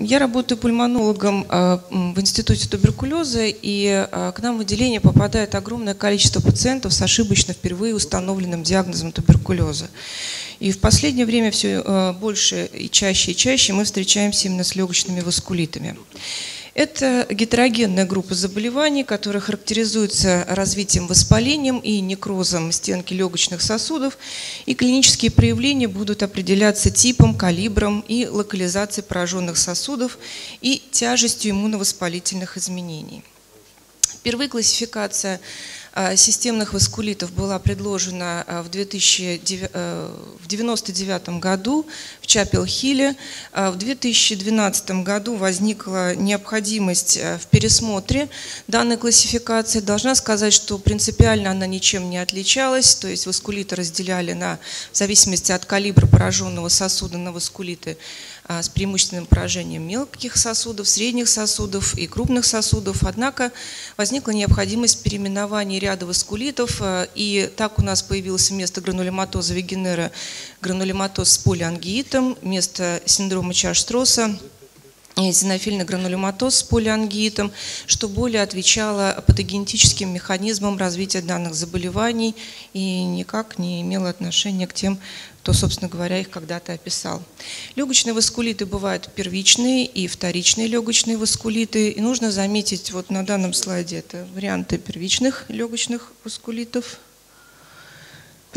Я работаю пульмонологом э, в Институте туберкулеза, и э, к нам в отделение попадает огромное количество пациентов с ошибочно впервые установленным диагнозом туберкулеза. И в последнее время все больше и чаще и чаще мы встречаемся именно с легочными васкулитами. Это гетерогенная группа заболеваний, которая характеризуется развитием воспалением и некрозом стенки легочных сосудов, и клинические проявления будут определяться типом, калибром и локализацией пораженных сосудов и тяжестью иммуновоспалительных изменений. Впервые классификация системных васкулитов была предложена а, в 1999 э, году в Чапел-Хилле. А, в 2012 году возникла необходимость э, в пересмотре данной классификации. Должна сказать, что принципиально она ничем не отличалась, то есть васкулиты разделяли на, в зависимости от калибра пораженного сосуда на васкулиты а, с преимущественным поражением мелких сосудов, средних сосудов и крупных сосудов. Однако возникла необходимость переименования ряда васкулитов, а, и так у нас появилось вместо гранулематоза вегенера гранулематоз с полиангиитом, вместо синдрома Чаш-Стросса эозинофильный гранулематоз с полиангиитом, что более отвечало патогенетическим механизмам развития данных заболеваний и никак не имело отношения к тем кто, собственно говоря, их когда-то описал. Легочные васкулиты бывают первичные и вторичные легочные васкулиты. И нужно заметить, вот на данном слайде это варианты первичных легочных васкулитов,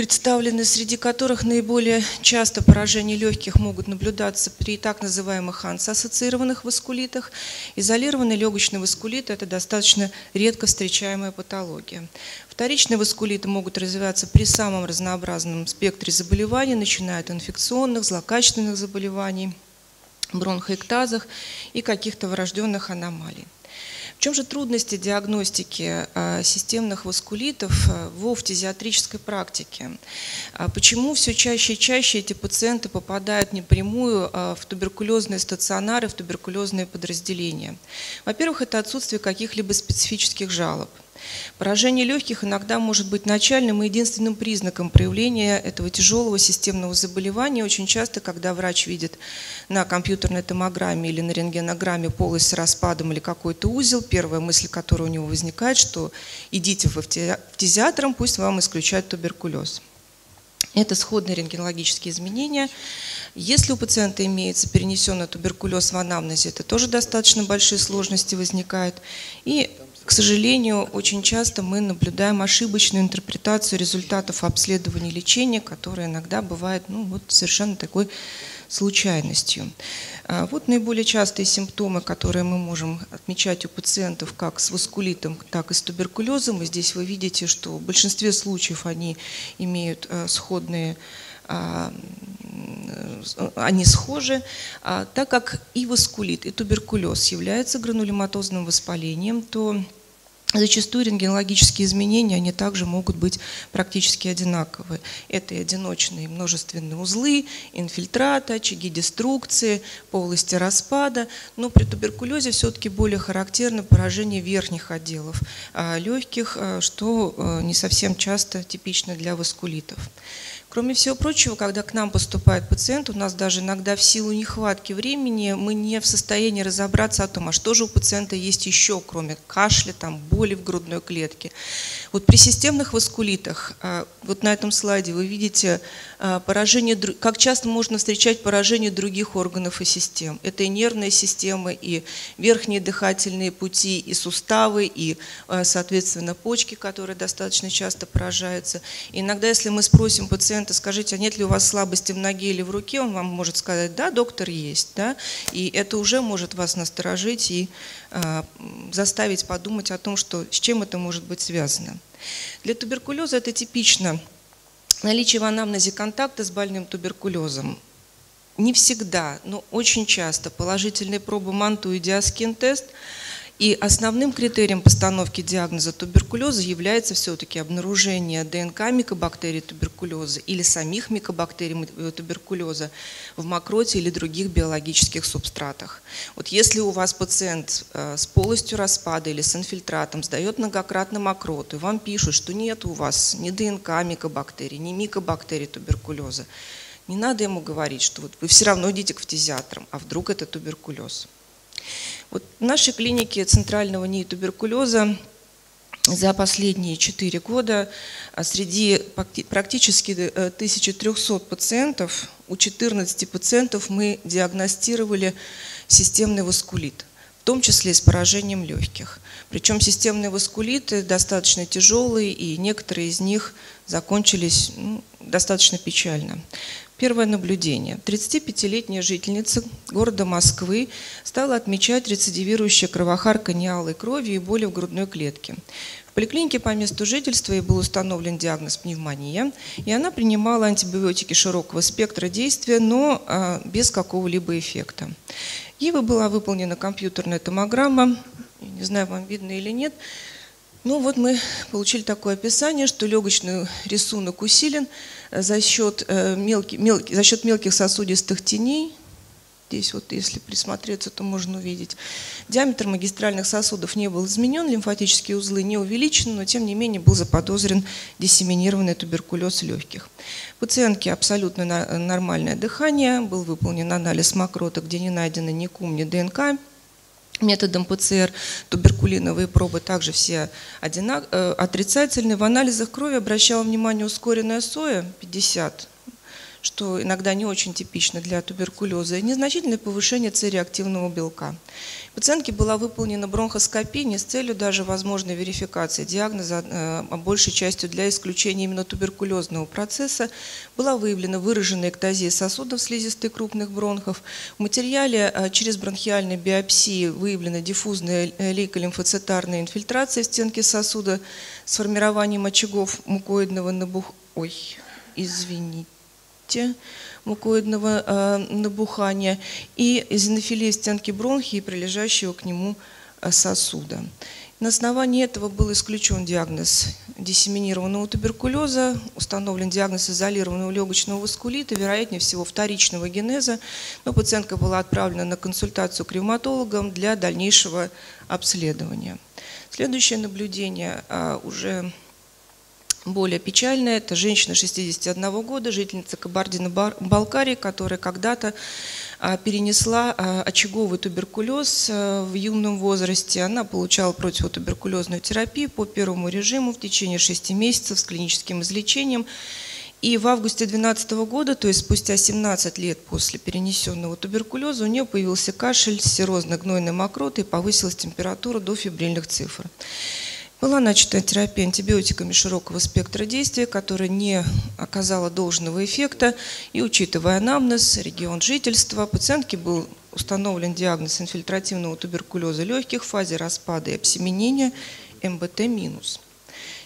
представлены, среди которых наиболее часто поражения легких могут наблюдаться при так называемых ХАНС-ассоциированных васкулитах. Изолированный легочный васкулит – это достаточно редко встречаемая патология. Вторичные васкулиты могут развиваться при самом разнообразном спектре заболеваний, начиная от инфекционных, злокачественных заболеваний, бронхоэктазах и каких-то врожденных аномалий. В чем же трудности диагностики а, системных васкулитов а, в фтизиатрической практике? А почему все чаще и чаще эти пациенты попадают непрямую в туберкулезные стационары, в туберкулезные подразделения? Во-первых, это отсутствие каких-либо специфических жалоб. Поражение легких иногда может быть начальным и единственным признаком проявления этого тяжелого системного заболевания. Очень часто, когда врач видит на компьютерной томограмме или на рентгенограмме полость с распадом или какой-то узел, первая мысль, которая у него возникает, что идите в фтизиатром, пусть вам исключают туберкулез. Это сходные рентгенологические изменения. Если у пациента имеется перенесенный туберкулез в анамнезе, это тоже достаточно большие сложности возникают. И к сожалению, очень часто мы наблюдаем ошибочную интерпретацию результатов обследования и лечения, которая иногда бывает ну, вот совершенно такой случайностью. А, вот наиболее частые симптомы, которые мы можем отмечать у пациентов как с васкулитом, так и с туберкулезом. И здесь вы видите, что в большинстве случаев они имеют э, сходные а, они схожи, а, так как и васкулит, и туберкулез являются гранулематозным воспалением, то Зачастую рентгенологические изменения, они также могут быть практически одинаковы. Это и одиночные множественные узлы, инфильтраты, очаги деструкции, полости распада. Но при туберкулезе все-таки более характерно поражение верхних отделов а, легких, а, что а, не совсем часто типично для васкулитов. Кроме всего прочего, когда к нам поступает пациент, у нас даже иногда в силу нехватки времени мы не в состоянии разобраться о том, а что же у пациента есть еще, кроме кашля, там, боли в грудной клетке. Вот при системных васкулитах, а, вот на этом слайде вы видите а, поражение, как часто можно встречать поражение других органов и систем. Это и нервная система, и верхние дыхательные пути, и суставы, и, а, соответственно, почки, которые достаточно часто поражаются. И иногда, если мы спросим пациента, скажите, а нет ли у вас слабости в ноге или в руке, он вам может сказать, да, доктор, есть. Да? И это уже может вас насторожить и заставить подумать о том, что, с чем это может быть связано. Для туберкулеза это типично наличие в анамнезе контакта с больным туберкулезом. Не всегда, но очень часто положительные пробы МАНТУ и диаскин-тест – и основным критерием постановки диагноза туберкулеза является все-таки обнаружение ДНК микобактерий туберкулеза или самих микобактерий э, туберкулеза в мокроте или других биологических субстратах. Вот если у вас пациент э, с полостью распада или с инфильтратом сдает многократно мокроту, и вам пишут, что нет у вас ни ДНК микобактерий, ни микобактерий туберкулеза, Не надо ему говорить, что вот вы все равно идите к фтизиатрам, а вдруг это туберкулез. Вот в нашей клинике центрального НИИ туберкулеза за последние 4 года а среди практически 1300 э, пациентов, у 14 пациентов мы диагностировали системный васкулит, в том числе с поражением легких. Причем системные васкулиты достаточно тяжелые, и некоторые из них закончились ну, достаточно печально. Первое наблюдение. 35-летняя жительница города Москвы стала отмечать рецидивирующее кровохарканье алой крови и боли в грудной клетке. В поликлинике по месту жительства ей был установлен диагноз пневмония, и она принимала антибиотики широкого спектра действия, но а, без какого-либо эффекта. Ей была выполнена компьютерная томограмма, не знаю, вам видно или нет, ну вот мы получили такое описание, что легочный рисунок усилен за счет, э, мелких, мел, за счет мелких сосудистых теней. Здесь вот, если присмотреться, то можно увидеть. Диаметр магистральных сосудов не был изменен, лимфатические узлы не увеличены, но тем не менее был заподозрен диссеминированный туберкулез легких. Пациентке абсолютно нормальное дыхание, был выполнен анализ мокрота, где не найдено ни кум, ни ДНК, методом ПЦР туберкулиновые пробы также все одинак... Э, отрицательные. В анализах крови обращала внимание ускоренная соя 50 что иногда не очень типично для туберкулеза, и незначительное повышение С-реактивного белка. Пациентке была выполнена бронхоскопия не с целью даже возможной верификации диагноза, э, а большей частью для исключения именно туберкулезного процесса. Была выявлена выраженная эктазия сосудов слизистой крупных бронхов. В материале э, через бронхиальной биопсии выявлена диффузная лейколимфоцитарная инфильтрация в стенке сосуда с формированием очагов мукоидного набух... Ой, извините легкости мукоидного э, набухания и эзинофилия стенки бронхи и прилежащего к нему э, сосуда. На основании этого был исключен диагноз диссеминированного туберкулеза, установлен диагноз изолированного легочного васкулита, вероятнее всего вторичного генеза, но пациентка была отправлена на консультацию к ревматологам для дальнейшего обследования. Следующее наблюдение а, уже более печальная. Это женщина 61 года, жительница Кабардино-Балкарии, которая когда-то а, перенесла а, очаговый туберкулез а, в юном возрасте. Она получала противотуберкулезную терапию по первому режиму в течение 6 месяцев с клиническим излечением. И в августе 2012 года, то есть спустя 17 лет после перенесенного туберкулеза, у нее появился кашель, серозно-гнойная мокрота и повысилась температура до фибрильных цифр. Была начата терапия антибиотиками широкого спектра действия, которая не оказала должного эффекта. И учитывая анамнез, регион жительства, пациентке был установлен диагноз инфильтративного туберкулеза легких в фазе распада и обсеменения МБТ-.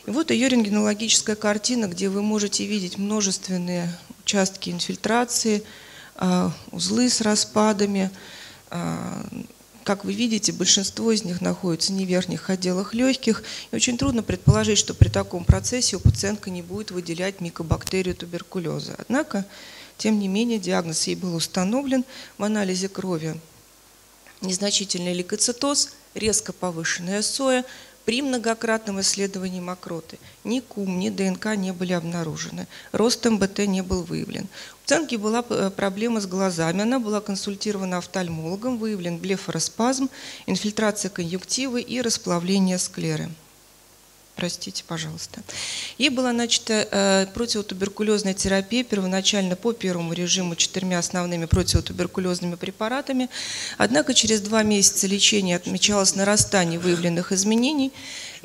И вот ее рентгенологическая картина, где вы можете видеть множественные участки инфильтрации, а, узлы с распадами, а, как вы видите, большинство из них находится не в верхних отделах легких. И очень трудно предположить, что при таком процессе у пациентка не будет выделять микобактерию туберкулеза. Однако, тем не менее, диагноз ей был установлен в анализе крови. Незначительный лейкоцитоз, резко повышенная соя, при многократном исследовании мокроты ни КУМ, ни ДНК не были обнаружены. Рост МБТ не был выявлен. У пациентки была э, проблема с глазами. Она была консультирована офтальмологом, выявлен блефороспазм, инфильтрация конъюнктивы и расплавление склеры. Простите, пожалуйста. Ей была начата э, противотуберкулезная терапия первоначально по первому режиму четырьмя основными противотуберкулезными препаратами. Однако через два месяца лечения отмечалось нарастание выявленных изменений.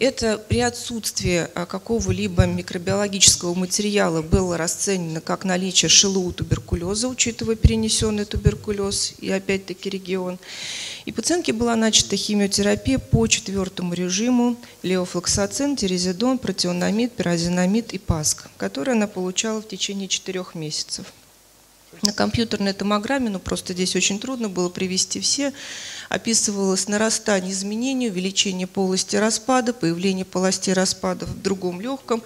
Это при отсутствии а, какого-либо микробиологического материала было расценено как наличие шелу туберкулеза, учитывая перенесенный туберкулез и опять-таки регион. И пациентке была начата химиотерапия по четвертому режиму леофлоксацин, терезидон, протеономид, пирозинамид и ПАСК, которые она получала в течение четырех месяцев. На компьютерной томограмме, ну просто здесь очень трудно было привести все, описывалось нарастание изменений, увеличение полости распада, появление полостей распада в другом легком.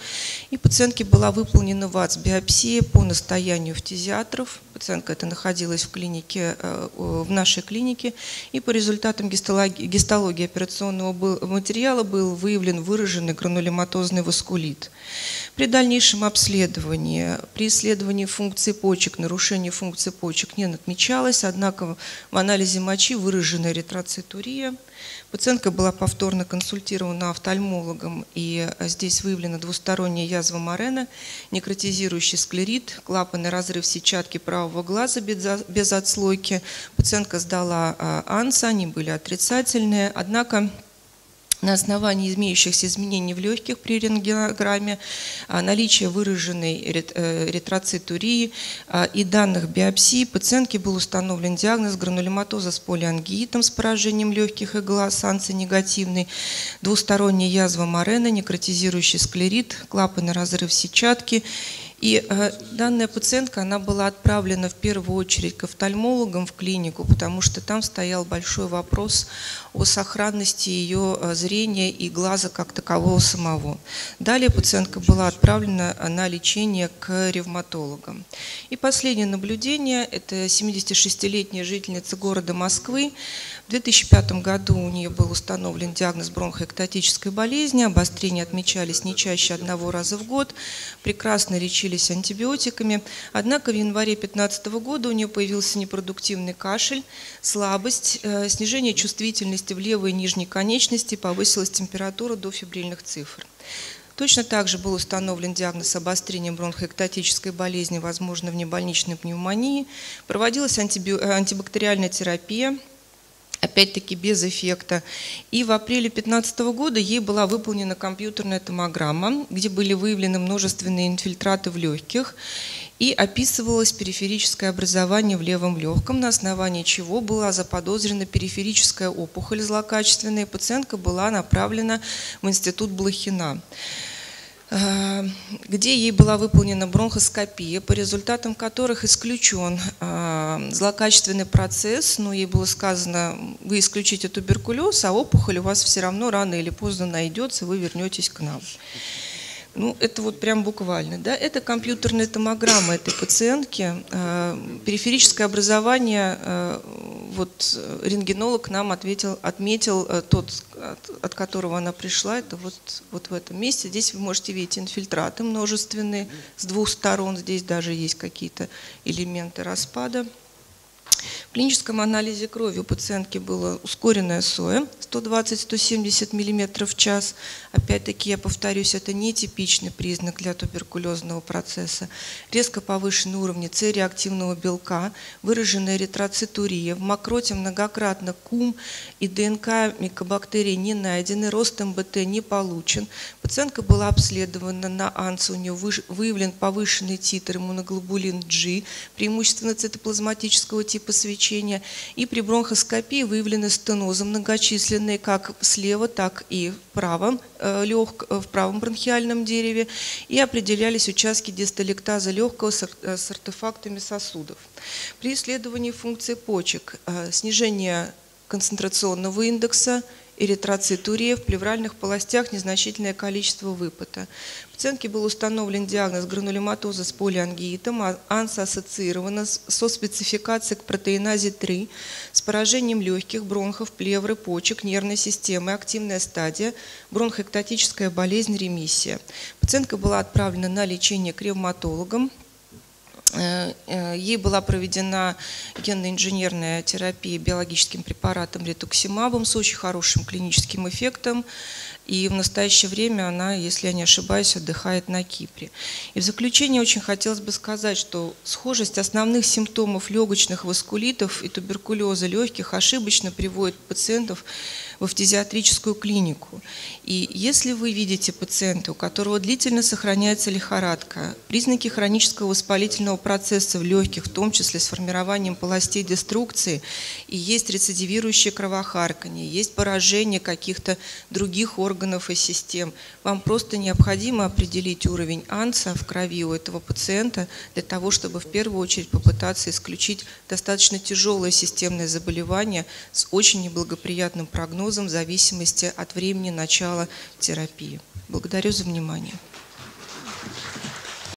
И пациентке была выполнена ВАЦ-биопсия по настоянию фтизиатров. Пациентка это находилась в клинике, э, в нашей клинике. И по результатам гистологии, гистологии операционного материала был выявлен выраженный гранулематозный васкулит. При дальнейшем обследовании, при исследовании функции почек, нарушение функции почек не отмечалось, однако в анализе мочи выражена эритроцитурия. Пациентка была повторно консультирована офтальмологом, и здесь выявлена двусторонняя язва Морена, некротизирующий склерит, клапанный разрыв сетчатки правого глаза без отслойки. Пациентка сдала а, АНС, они были отрицательные, однако на основании имеющихся изменений в легких при рентгенограмме, а, наличия выраженной эритроцитурии а, и данных биопсии. Пациентке был установлен диагноз гранулематоза с полиангиитом с поражением легких и глаз, санци-негативный, двусторонняя язва Морена, некротизирующий склерит, клапанный разрыв сетчатки и э, данная пациентка, она была отправлена в первую очередь к офтальмологам в клинику, потому что там стоял большой вопрос о сохранности ее э, зрения и глаза как такового самого. Далее пациентка была отправлена на лечение к ревматологам. И последнее наблюдение – это 76-летняя жительница города Москвы, в 2005 году у нее был установлен диагноз бронхоэктатической болезни, обострения отмечались не чаще одного раза в год, прекрасно лечились антибиотиками. Однако в январе 2015 года у нее появился непродуктивный кашель, слабость, э, снижение чувствительности в левой и нижней конечности, повысилась температура до фибрильных цифр. Точно так же был установлен диагноз обострения бронхоэктатической болезни, возможно, внебольничной пневмонии. Проводилась. Э, антибактериальная терапия – опять-таки без эффекта. И в апреле 2015 года ей была выполнена компьютерная томограмма, где были выявлены множественные инфильтраты в легких и описывалось периферическое образование в левом легком, на основании чего была заподозрена периферическая опухоль злокачественная. Пациентка была направлена в институт Блохина. Э, где ей была выполнена бронхоскопия, по результатам которых исключен э, злокачественный процесс, но ей было сказано, вы исключите туберкулез, а опухоль у вас все равно рано или поздно найдется, вы вернетесь к нам. Ну, это вот прям буквально, да. Это компьютерная томограмма этой пациентки. Э, периферическое образование, вот рентгенолог нам ответил, отметил э, тот, от, от которого она пришла, это вот, вот в этом месте. Здесь вы можете видеть инфильтраты множественные с двух сторон. Здесь даже есть какие-то элементы распада. В клиническом анализе крови у пациентки было ускоренное СОЭ 120-170 мм в час. Опять-таки, я повторюсь, это не типичный признак для туберкулезного процесса. Резко повышенные уровни С-реактивного белка, выраженная эритроцитурия, в мокроте многократно КУМ и ДНК микобактерий не найдены, рост МБТ не получен. Пациентка была обследована на АНС, у нее выявлен повышенный титр иммуноглобулин G, преимущественно цитоплазматического типа свечения, и при бронхоскопии выявлены стенозы многочисленные как слева, так и в правом, э, лег, э, в правом бронхиальном дереве, и определялись участки дистолектаза легкого с э, артефактами сосудов. При исследовании функции почек снижение концентрационного индекса, эритроцитурия, в плевральных полостях незначительное количество выпота. Пациентке был установлен диагноз гранулематоза с полиангиитом, а АНС ассоциирована со спецификацией к протеиназе 3 с поражением легких, бронхов, плевры, почек, нервной системы, активная стадия, бронхоэктатическая болезнь, ремиссия. Пациентка была отправлена на лечение к ревматологам, ей была проведена генно-инженерная терапия биологическим препаратом ретуксимабом с очень хорошим клиническим эффектом. И в настоящее время она, если я не ошибаюсь, отдыхает на Кипре. И в заключение очень хотелось бы сказать, что схожесть основных симптомов легочных васкулитов и туберкулеза легких ошибочно приводит пациентов в фтизиатрическую клинику. И если вы видите пациента, у которого длительно сохраняется лихорадка, признаки хронического воспалительного процесса в легких, в том числе с формированием полостей деструкции, и есть рецидивирующее кровохарканье, есть поражение каких-то других органов и систем, вам просто необходимо определить уровень АНСа в крови у этого пациента для того, чтобы в первую очередь попытаться исключить достаточно тяжелое системное заболевание с очень неблагоприятным прогнозом в зависимости от времени начала терапии. Благодарю за внимание.